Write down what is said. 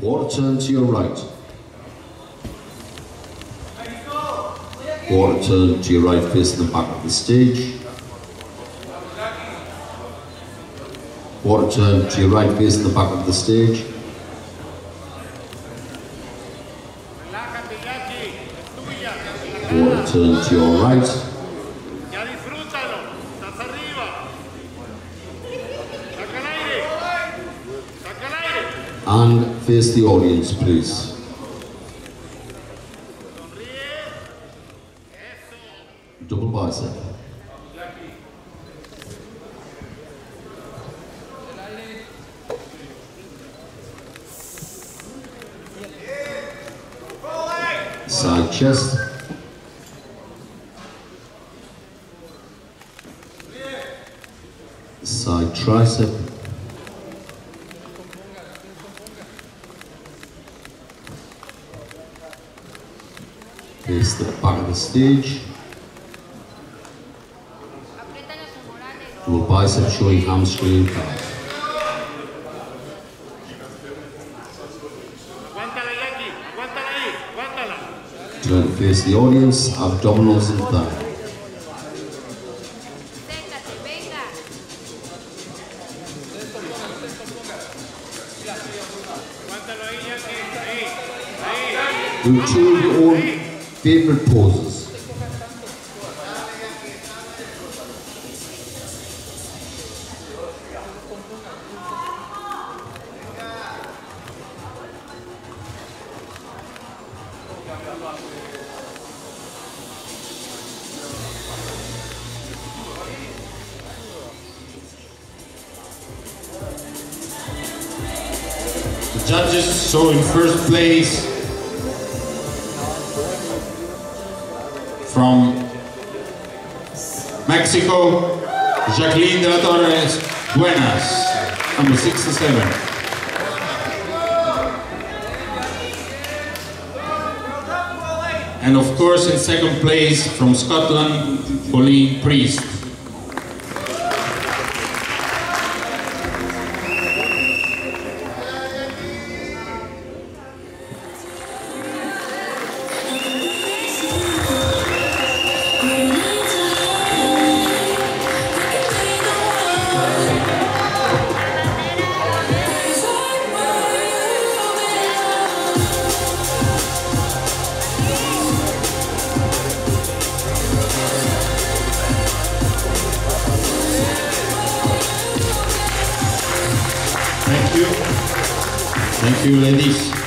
Quarter turn to your right. Quarter turn to your right facing the back of the stage. Quarter turn to your right facing the back of the stage. Quarter turn to your right. And face the audience, please. Double bicep. Side chest. Side tricep. Face the back of the stage. Lower bicep showing hamstring calf. Turn to face the audience, abdominals and thigh. Sécate, venga. Favorite poses. The judges show in first place from Mexico, Jacqueline de la Torres Buenas, number 67. And of course, in second place from Scotland, Pauline Prest. Thank you, ladies.